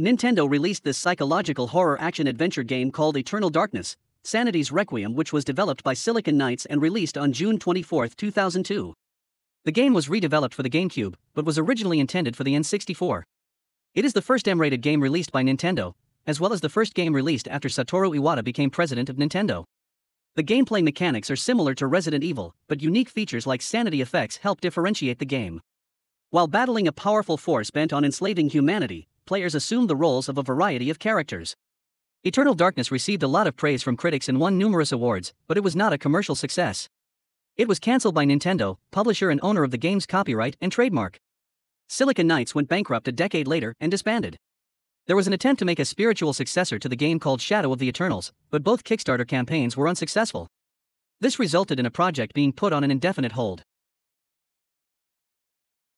Nintendo released this psychological horror action adventure game called Eternal Darkness, Sanity's Requiem, which was developed by Silicon Knights and released on June 24, 2002. The game was redeveloped for the GameCube, but was originally intended for the N64. It is the first M rated game released by Nintendo, as well as the first game released after Satoru Iwata became president of Nintendo. The gameplay mechanics are similar to Resident Evil, but unique features like sanity effects help differentiate the game. While battling a powerful force bent on enslaving humanity, players assumed the roles of a variety of characters. Eternal Darkness received a lot of praise from critics and won numerous awards, but it was not a commercial success. It was cancelled by Nintendo, publisher and owner of the game's copyright and trademark. Silicon Knights went bankrupt a decade later and disbanded. There was an attempt to make a spiritual successor to the game called Shadow of the Eternals, but both Kickstarter campaigns were unsuccessful. This resulted in a project being put on an indefinite hold.